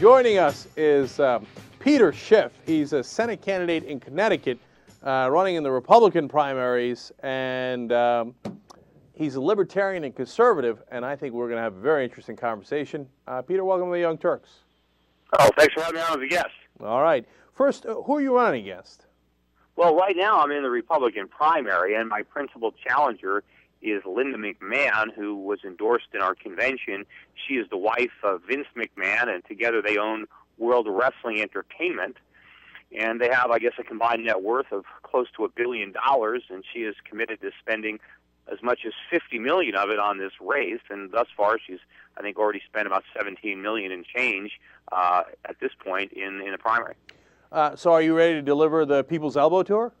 Joining us is um, Peter Schiff. He's a Senate candidate in Connecticut, uh, running in the Republican primaries, and um, he's a libertarian and conservative. And I think we're going to have a very interesting conversation. Uh, Peter, welcome to the Young Turks. Oh, thanks for having me on as a guest. All right. First, uh, who are you running against? Well, right now I'm in the Republican primary, and my principal challenger is Linda McMahon, who was endorsed in our convention. She is the wife of Vince McMahon, and together they own World Wrestling Entertainment. And they have, I guess, a combined net worth of close to a billion dollars, and she is committed to spending as much as 50 million of it on this race. And thus far, she's, I think, already spent about 17 million in change uh, at this point in in the primary. Uh, so, are you ready to deliver the People's Elbow Tour?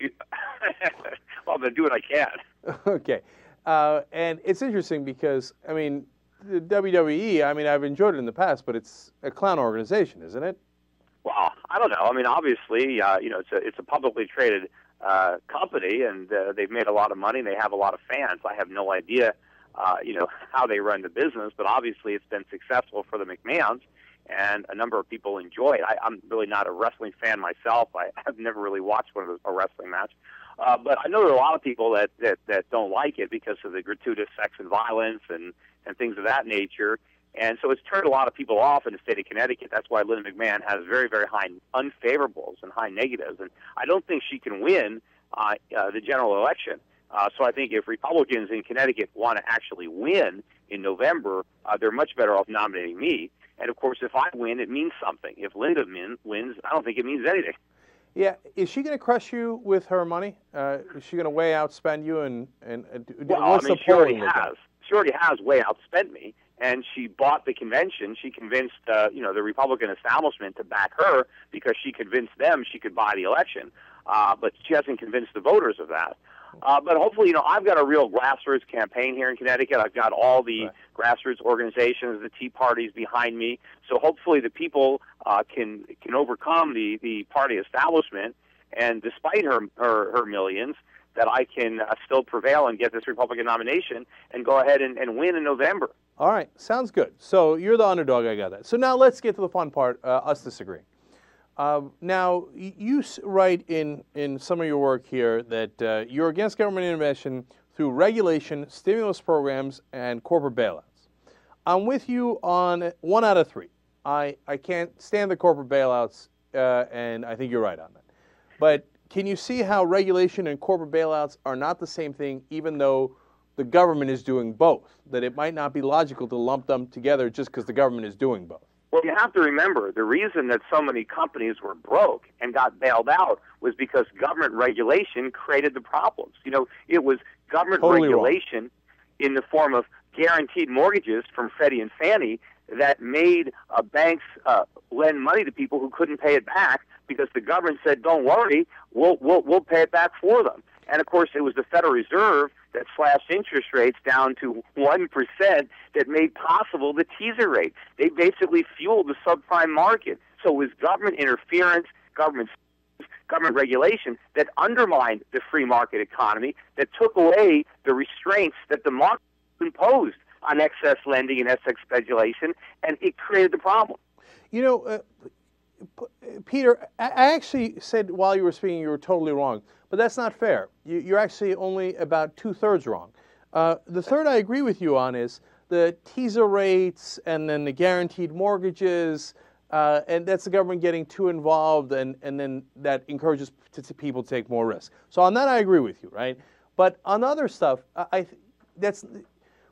well, I'm going to do what I can. Okay. Uh, and it's interesting because, I mean, the WWE, I mean, I've enjoyed it in the past, but it's a clown organization, isn't it? Well, I don't know. I mean, obviously, uh, you know, it's a it's a publicly traded uh, company, and uh, they've made a lot of money. and They have a lot of fans. I have no idea, uh, you know, how they run the business, but obviously, it's been successful for the McMahons, and a number of people enjoy it. I, I'm really not a wrestling fan myself. I, I've never really watched one of a wrestling match, uh, but I know there are a lot of people that, that that don't like it because of the gratuitous sex and violence and and things of that nature. And so it's turned a lot of people off in the state of Connecticut. That's why Linda McMahon has very, very high unfavorables and high negatives. And I don't think she can win uh, uh, the general election. Uh, so I think if Republicans in Connecticut want to actually win in November, uh, they're much better off nominating me. And of course, if I win, it means something. If Linda wins, I don't think it means anything. Yeah, is she going to crush you with her money? Uh, is she going to way outspend you? And and, and well, what's I mean, the she already has. She already has way outspent me, and she bought the convention. She convinced uh, you know the Republican establishment to back her because she convinced them she could buy the election. Uh, but she hasn't convinced the voters of that. Uh, but hopefully, you know, I've got a real grassroots campaign here in Connecticut. I've got all the Right. grassroots organizations, the Tea Parties behind me. So hopefully, the people uh, can can overcome the the party establishment, and despite her her, her millions, that I can uh, still prevail and get this Republican nomination and go ahead and, and win in November. All right, sounds good. So you're the underdog. I got that. So now let's get to the fun part. Uh, us disagreeing. Um, now you write in in some of your work here that uh, you're against government intervention through regulation, stimulus programs, and corporate bailouts. I'm with you on one out of three. I, I can't stand the corporate bailouts, uh, and I think you're right on that. But can you see how regulation and corporate bailouts are not the same thing, even though the government is doing both? That it might not be logical to lump them together just because the government is doing both. Well, you have to remember the reason that so many companies were broke and got bailed out was because government regulation created the problems. You know, it was government Totally wrong. regulation in the form of guaranteed mortgages from Freddie and Fannie that made uh, banks uh, lend money to people who couldn't pay it back because the government said, "Don't worry, we'll we'll we'll pay it back for them." And of course, it was the Federal Reserve that slashed interest rates down to one percent that made possible the teaser rate. They basically fueled the subprime market. So it was government interference, government government regulation that undermined the free market economy, that took away the restraints that the market imposed on excess lending and excess speculation, and it created the problem. You know, uh, Peter, I actually said while you were speaking you were totally wrong, but that's not fair. You, you're actually only about two thirds wrong. Uh, the third I agree with you on is the teaser rates and then the guaranteed mortgages, uh, and that's the government getting too involved, and, and then that encourages people to take more risk. So on that I agree with you, right? But on other stuff, I, I that's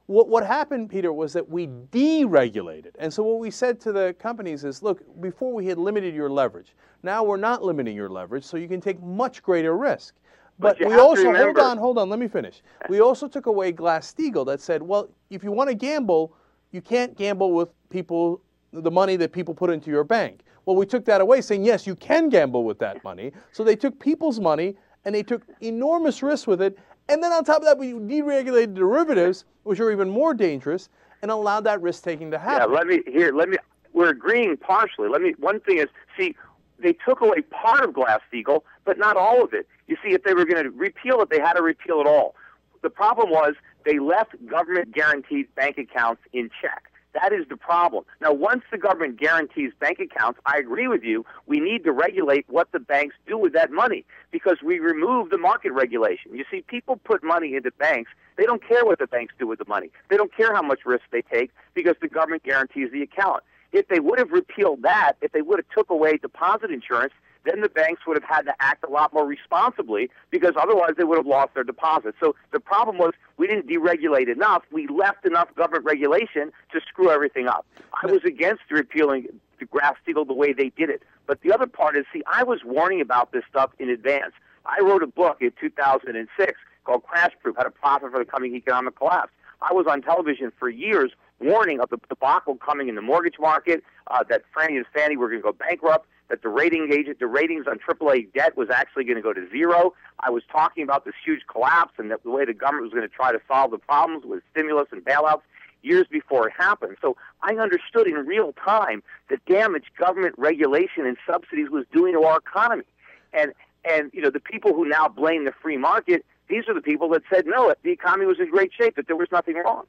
what, what happened, Peter, was that we deregulated. And so what we said to the companies is, look, before we had limited your leverage. Now we're not limiting your leverage, so you can take much greater risk. But But, we also, hold on, hold on, let me finish. We also took away Glass-Steagall that said, well, if you want to gamble, you can't gamble with people, the money that people put into your bank. Well, we took that away, saying, yes, you can gamble with that money. So they took people's money and they took enormous risks with it. And then on top of that, we deregulated derivatives, which are even more dangerous, and allowed that risk taking to happen. Yeah, let me here. Let me. We're agreeing partially. Let me. One thing is, see, they took away part of Glass-Steagall, but not all of it. You see, if they were going to repeal it, they had to repeal it all. The problem was they left government guaranteed bank accounts in check. That is the problem. Now, once the government guarantees bank accounts, I agree with you. We need to regulate what the banks do with that money because we remove the market regulation. You see, people put money into banks. They don't care what the banks do with the money. They don't care how much risk they take because the government guarantees the account. If they would have repealed that, if they would have took away deposit insurance, then the banks would have had to act a lot more responsibly because otherwise they would have lost their deposits. So the problem was we didn't deregulate enough. We left enough government regulation to screw everything up. I was against repealing the Glass-Steagall the way they did it. But the other part is, see, I was warning about this stuff in advance. I wrote a book in 2006 called Crash Proof, How to Profit for the Coming Economic Collapse. I was on television for years warning of the debacle coming in the mortgage market, uh, that Freddie and Fannie were going to go bankrupt, that the rating agent, the ratings on AAA debt was actually going to go to zero. I was talking about this huge collapse and that the way the government was going to try to solve the problems with stimulus and bailouts years before it happened. So I understood in real time the damage government regulation and subsidies was doing to our economy. And and you know the people who now blame the free market, these are the people that said no, the economy was in great shape, that there was nothing wrong.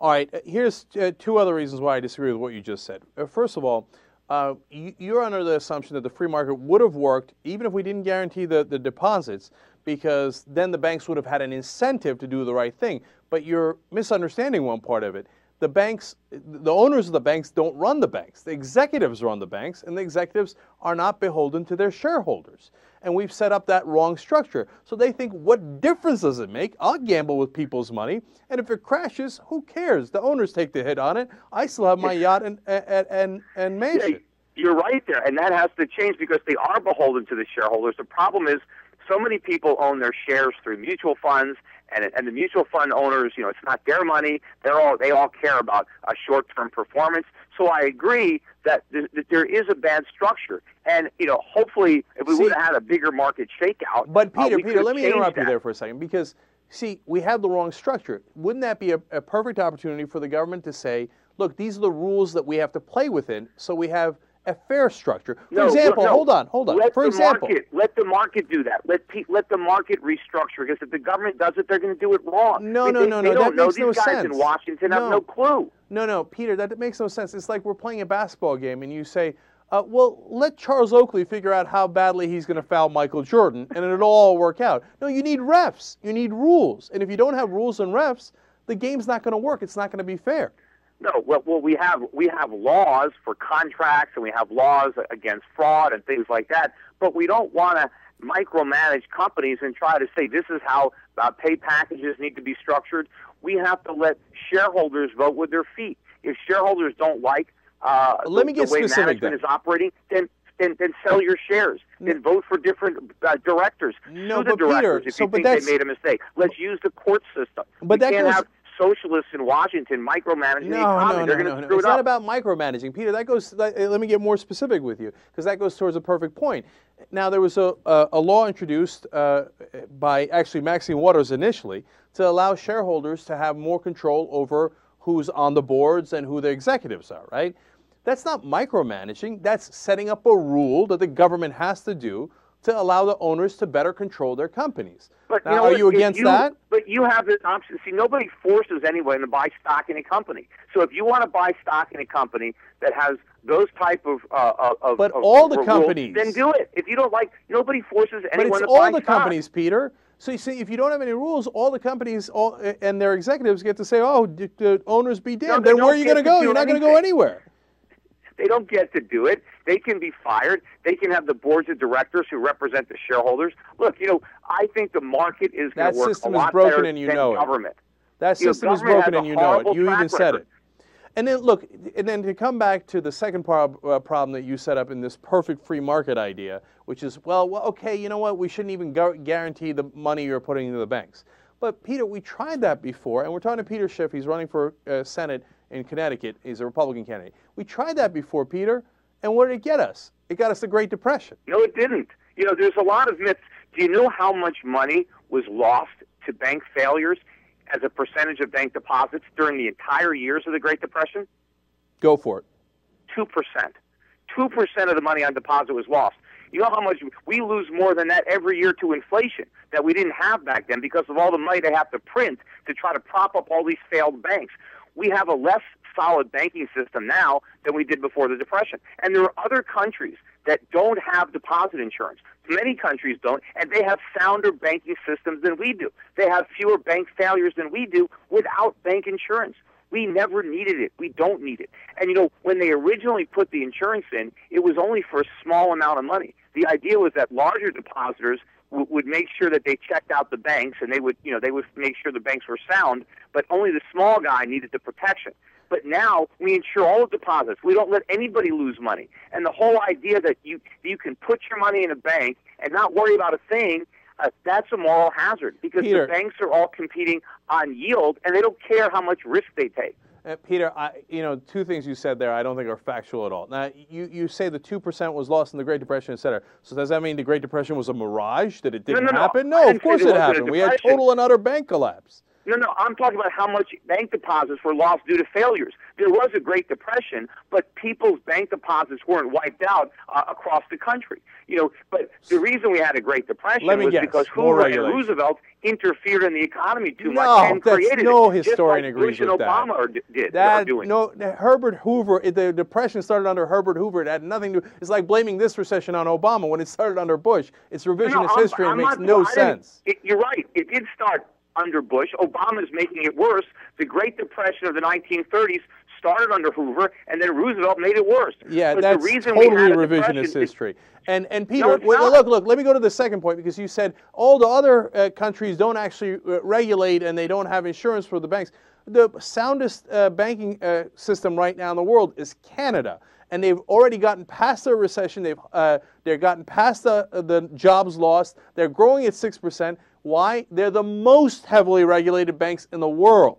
All right, here's uh, two other reasons why I disagree with what you just said. Uh, first of all, uh, you're under the assumption that the free market would have worked even if we didn't guarantee the, the deposits because then the banks would have had an incentive to do the right thing. But you're misunderstanding one part of it. The banks, the owners of the banks don't run the banks. The executives run the banks, and the executives are not beholden to their shareholders. And we've set up that wrong structure. So they think, what difference does it make? I'll gamble with people's money, and if it crashes, who cares? The owners take the hit on it. I still have my yacht and and and, and mansion. You're right there, and that has to change because they are beholden to the shareholders. The problem is so many people own their shares through mutual funds, and and the mutual fund owners, you know, it's not their money. They're all they all care about a short-term performance. So I agree that, th- that there is a bad structure, and you know, hopefully, if we would have had a bigger market shakeout. But Peter, uh, Peter, let me interrupt that. you there for a second because see, we have the wrong structure. Wouldn't that be a, a perfect opportunity for the government to say, look, these are the rules that we have to play within, so we have a fair structure. For no, example, no, hold on, hold on. Let For the example, market, let the market do that. Let pe- let the market restructure because if the government does it, they're going to do it wrong. No, mean, no, they, no, they no. Don't That know. makes These no guys sense. in Washington have No. no clue. No, no, Peter, that makes no sense. It's like we're playing a basketball game and you say, uh, well, let Charles Oakley figure out how badly he's going to foul Michael Jordan and it'll all work out. No, you need refs. You need rules. And if you don't have rules and refs, the game's not going to work. It's not going to be fair. No, well, well, we have we have laws for contracts and we have laws against fraud and things like that, but we don't want to micromanage companies and try to say this is how uh, pay packages need to be structured. We have to let shareholders vote with their feet. If shareholders don't like uh, Let the, me get the way management then. is operating, then then, then sell your shares. Then vote for different uh, directors. No, Sue the but Peter, directors if so- you think they made a mistake. Let's use the court system. But we that can't goes- have socialists in Washington micromanaging the economy. no, They're no, going no, to no. screw It's it not up. about micromanaging, Peter. That goes. Uh, let me get more specific with you, because that goes towards a perfect point. Now, there was a, a, a law introduced uh, by actually Maxine Waters initially to allow shareholders to have more control over who's on the boards and who the executives are. Right? That's not micromanaging. That's setting up a rule that the government has to do to allow the owners to better control their companies. But now, you know are you against that? But you have this option. See, nobody forces anyone to buy stock in a company. So if you want to buy stock in a company that has those type of uh, of But of all the rules, companies- then do it. If you don't like, nobody forces But anyone it's to buy all the stock. companies, Peter. So you see, if you don't have any rules, all the companies all, and their executives get to say, "Oh, the owners be damned." they then where are you going to go? You're not going to go anywhere. They don't get to do it. They can be fired. They can have the boards of directors who represent the shareholders. Look, you know, I think the market is going to work system a is broken and you than know it. government. That You know, system is broken and you know it. You even said it. And then look, and then to come back to the second par- uh, problem that you set up in this perfect free market idea, which is, well, well okay, you know what? We shouldn't even gu- guarantee the money you're putting into the banks. But Peter, we tried that before, and we're talking to Peter Schiff. He's running for uh, Senate in Connecticut. He's a Republican candidate. We tried that before, Peter, and what did it get us? It got us the Great Depression. No, it didn't. You know, there's a lot of myths. Do you know how much money was lost to bank failures as a percentage of bank deposits during the entire years of the Great Depression? Go for it. 2%. 2% of the money on deposit was lost. You know how much we lose more than that every year to inflation that we didn't have back then because of all the money they have to print to try to prop up all these failed banks. We have a less solid banking system now than we did before the Depression. And there are other countries that don't have deposit insurance. Many countries don't, and they have sounder banking systems than we do. They have fewer bank failures than we do without bank insurance. We never needed it. We don't need it. And you know, when they originally put the insurance in, it was only for a small amount of money. The idea was that larger depositors w- would make sure that they checked out the banks and they would, you know, they would make sure the banks were sound, but only the small guy needed the protection. But now we insure all the deposits. We don't let anybody lose money. And the whole idea that you you can put your money in a bank and not worry about a thing, uh, that's a moral hazard because Peter. the banks are all competing on yield and they don't care how much risk they take. Uh, Peter, I, you know, two things you said there I don't think are factual at all. Now, you, you say the 2% was lost in the Great Depression, et cetera. So does that mean the Great Depression was a mirage, that it didn't no, no. happen? I No, of course it happened. We had total and utter bank collapse. No, no, I'm talking about how much bank deposits were lost due to failures. There was a Great Depression, but people's bank deposits weren't wiped out uh, across the country. You know, but the reason we had a Great Depression was guess, because Hoover and. Roosevelt interfered in the economy too No, much and that's- created no it. historian like agrees Bush and with that. Obama are, did. That doing. no, Herbert Hoover. The depression started under Herbert Hoover. It had nothing to. It's like blaming this recession on Obama when it started under Bush. It's revisionist No, I'm- history and I'm makes not- no sense. It, you're right. It did start under Bush. Obama's making it worse. The Great Depression of the 1930s started under Hoover, and then Roosevelt made it worse. Yeah, but that's the reason we totally revisionist history. And and Peter, it's wait, look, look. Let me go to the second point because you said all the other uh, countries don't actually uh, regulate and they don't have insurance for the banks. The soundest uh, banking uh, system right now in the world is Canada, and they've already gotten past their recession. They've uh, they've gotten past the the jobs lost. They're growing at six percent. Why? They're the most heavily regulated banks in the world.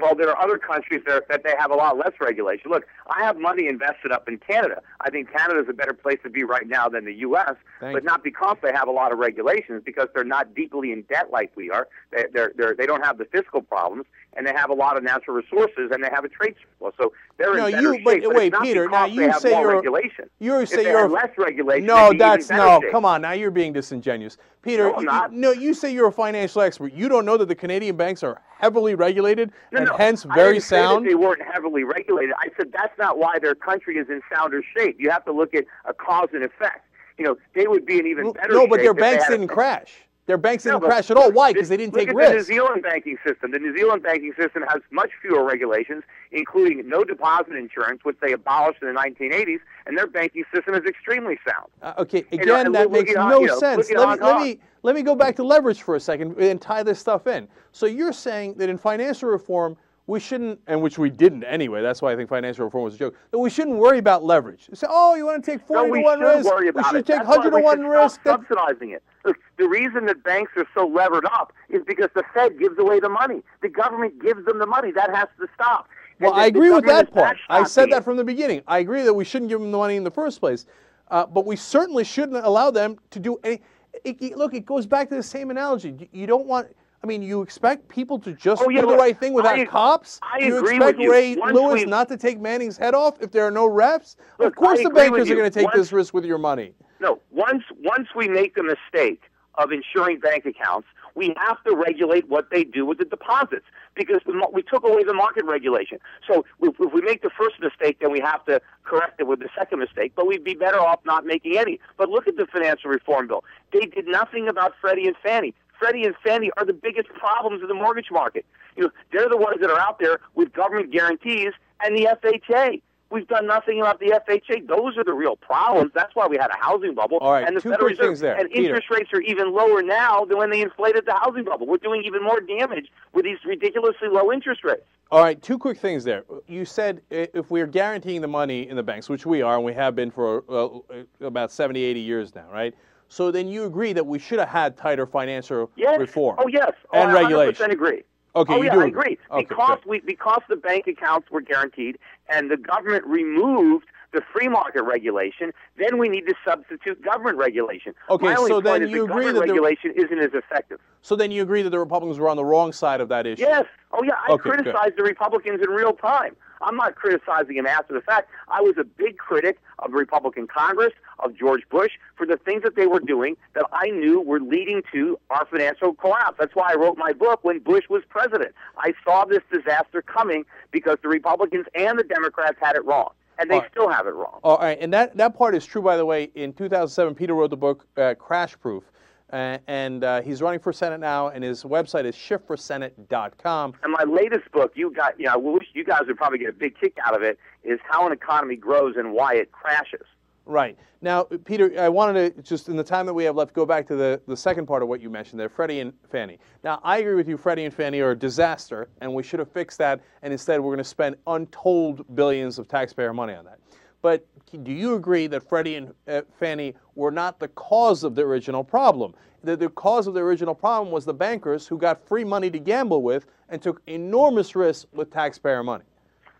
Well, there are other countries there that they have a lot less regulation. Look, I have money invested up in Canada. I think Canada is a better place to be right now than the U.S., Thank but you. not because they have a lot of regulations, because they're not deeply in debt like we are. They, they're, they're, they don't have the fiscal problems, and they have a lot of natural resources, and they have a trade surplus. So they're No, in better you- but shape. wait, it's not Peter, now you say more you're- regulation. you say you're less regulation, No, that's no. shape. Come on, now you're being disingenuous, Peter. No, I'm you- no, you say you're a financial expert. You don't know that the Canadian banks are heavily regulated No, and hence I very didn't say that sound. they weren't heavily regulated. I said that's not why their country is in sounder shape. You have to look at a cause and effect. You know, they would be in even better no, but their banks didn't crash. Their banks didn't but crash at all. Why? Because they didn't look take at risks. The New Zealand banking system. The New Zealand banking system has much fewer regulations, including no deposit insurance, which they abolished in the 1980s, and their banking system is extremely sound. Uh, okay, again, and that look- look makes no you know, sense. Let me, let me let me go back to leverage for a second and tie this stuff in. So you're saying that in financial reform we shouldn't, and which we didn't anyway. That's why I think financial reform was a joke. That we shouldn't worry about leverage. You say, oh, you want to take forty we to one risk? worry we should it. take hundred to one risk. Stop subsidizing it. Look, the reason that banks are so levered up is because the Fed gives away the money. The government gives them the money. That has to stop. Well, the- I agree with that part. I said that from the beginning. I agree that we shouldn't give them the money in the first place, uh, but we certainly shouldn't allow them to do any. It, it- look, it goes back to the same analogy. You don't want. I mean, you expect people to just Oh, yeah, do the right thing without I- cops? I you agree expect with you. Ray Once Lewis we- not to take Manning's head off if there are no refs? of course, the bankers are going to take Once- this risk with your money. No, once once we make the mistake of insuring bank accounts, we have to regulate what they do with the deposits because the, we took away the market regulation. So if, if we make the first mistake, then we have to correct it with the second mistake. But we'd be better off not making any. But look at the financial reform bill; they did nothing about Freddie and Fannie. Freddie and Fannie are the biggest problems in the mortgage market. You know, they're the ones that are out there with government guarantees and the FHA. We've done nothing about the FHA. Those are the real problems. That's why we had a housing bubble. All right, and the two Federal Reserve. things there. And Peter. interest rates are even lower now than when they inflated the housing bubble. We're doing even more damage with these ridiculously low interest rates. All right, two quick things there. You said if we're guaranteeing the money in the banks, which we are, and we have been for uh, about 70, 80 years now, right? So then you agree that we should have had tighter financial Yes. reform Oh yes. Oh, and I 100% regulation. agree. Okay, oh, you yeah, do I agree. agree. Okay, because good. we because the bank accounts were guaranteed and the government removed the free market regulation, then we need to substitute government regulation. Okay, My only so then is you the agree government that the- regulation isn't as effective. So then you agree that the Republicans were on the wrong side of that issue? Yes. Oh, yeah. I Okay, good. criticized the Republicans in real time. I'm not criticizing them after the fact. I was a big critic of the Republican Congress, of George Bush, for the things that they were doing that I knew were leading to our financial collapse. That's why I wrote my book when Bush was president. I saw this disaster coming because the Republicans and the Democrats had it wrong, and they right. still have it wrong. All right, and that, that part is true, by the way. In 2007, Peter wrote the book uh, Crash Proof, uh, and uh, he's running for Senate now, and his website is schiffforsenate.com. And my latest book, you got, you know, I wish you guys would probably get a big kick out of it, is how an economy grows and why it crashes. Right. Now, Peter, I wanted to just, in the time that we have left, go back to the, the second part of what you mentioned there, Freddie and Fannie. Now, I agree with you, Freddie and Fannie are a disaster, and we should have fixed that, and instead we're going to spend untold billions of taxpayer money on that. But do you agree that Freddie and uh, Fannie were not the cause of the original problem? That the cause of the original problem was the bankers who got free money to gamble with and took enormous risks with taxpayer money.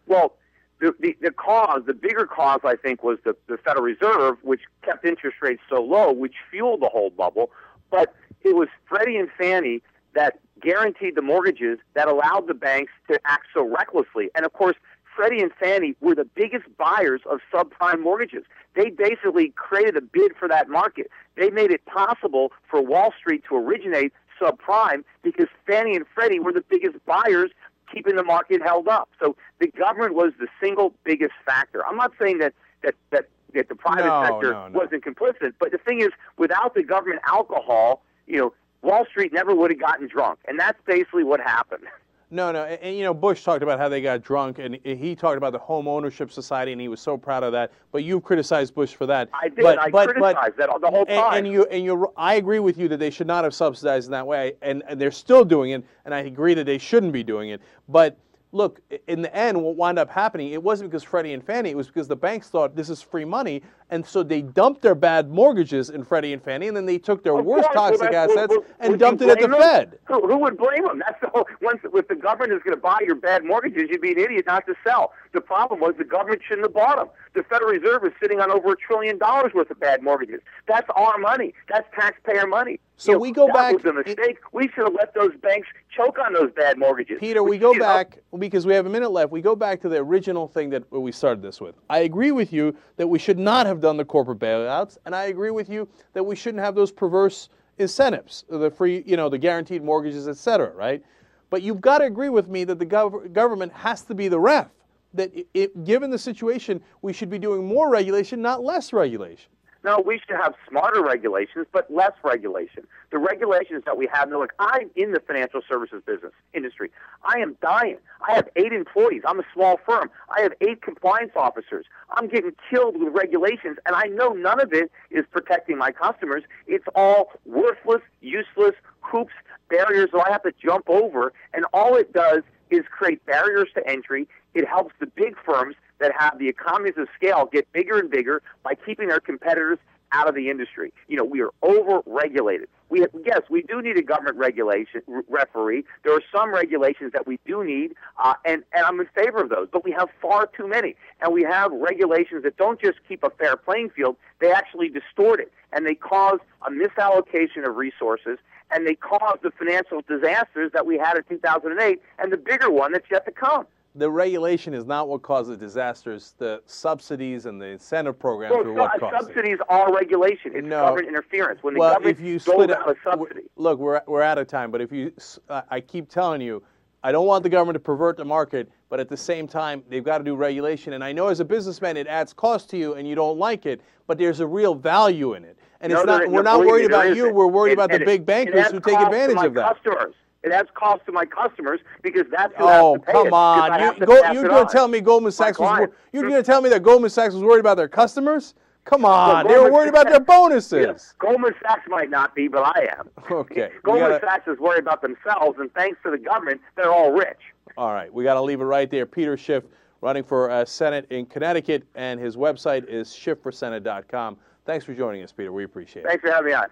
Well, the, the, the cause, the bigger cause, I think, was the, the Federal Reserve, which kept interest rates so low, which fueled the whole bubble. But it was Freddie and Fannie that guaranteed the mortgages that allowed the banks to act so recklessly. And of course, Freddie and Fannie were the biggest buyers of subprime mortgages. They basically created a bid for that market. They made it possible for Wall Street to originate subprime because Fannie and Freddie were the biggest buyers keeping the market held up. So the government was the single biggest factor. I'm not saying that that that, that the private No, sector no, no. wasn't complicit, but the thing is, without the government alcohol, you know, Wall Street never would have gotten drunk, and that's basically what happened. No, no, and, and, you know Bush talked about how they got drunk, and he talked about the home ownership society, and he was so proud of that. But you criticized Bush for that. I did. But, I but, criticized but, that the whole and, time. And you and you, I agree with you that they should not have subsidized in that way, and, and they're still doing it, and I agree that they shouldn't be doing it. But look, in the end, what wound up happening, it wasn't because Freddie and Fannie, it was because the banks thought this is free money, and so they dumped their bad mortgages in Freddie and Fannie, and then they took their Of worst course, toxic assets and dumped it at the them? Fed. Who, who would blame them? That's the whole. Once if the government is going to buy your bad mortgages, you'd be an idiot not to sell. The problem was the government shouldn't have bought them. The Federal Reserve is sitting on over a trillion dollars worth of bad mortgages. That's our money. That's taxpayer money. So You know, we go that back- was a mistake. we should have let those banks choke on those bad mortgages. Peter, we Which, go you know, back because we have a minute left. We go back to the original thing that we started this with. I agree with you that we should not have done the corporate bailouts, and I agree with you that we shouldn't have those perverse incentives, the free, you know, the guaranteed mortgages, et cetera, right? But you've got to agree with me that the gov- government has to be the ref. That i it, given the situation, we should be doing more regulation, not less regulation. No, we should have smarter regulations, but less regulation. The regulations that we have, now look, I'm in the financial services business industry. I am dying. I have eight employees. I'm a small firm. I have eight compliance officers. I'm getting killed with regulations, and I know none of it is protecting my customers. It's all worthless, useless hoops, barriers that I have to jump over, and all it does is create barriers to entry. It helps the big firms that have the economies of scale get bigger and bigger by keeping their competitors out of the industry. You know, we are over-regulated. We have, yes, we do need a government regulation referee. There are some regulations that we do need, uh, and and I'm in favor of those. But we have far too many, and we have regulations that don't just keep a fair playing field; they actually distort it, and they cause a misallocation of resources, and they cause the financial disasters that we had in 2008, and the bigger one that's yet to come. The regulation is not what causes disasters. The subsidies and the incentive programs Well, are what su- cause it. subsidies are regulation. It's No. government interference. When the well, government if you split out w- subsidy. look, we're we're out of time. But if you, I keep telling you, I don't want the government to pervert the market, but at the same time, they've got to do regulation. And I know as a businessman, it adds cost to you, and you don't like it, but there's a real value in it. And No, it's not. there- We're no, not worried about you. We're worried And- about the it- big bankers who take advantage of that. Customers. It adds cost to my customers because that's who Oh has to pay come on! You, go, you're going to tell me Goldman Sachs was you're going to tell me that Goldman Sachs was worried about their customers? Come on! they were worried about their bonuses. Yeah, Goldman Sachs might not be, but I am. Okay, Goldman gotta- Sachs is worried about themselves, and thanks to the government, they're all rich. All right, we got to leave it right there. Peter Schiff, running for uh, Senate in Connecticut, and his website is schiffforsenate.com. Thanks for joining us, Peter. We appreciate it. Thanks for having me on.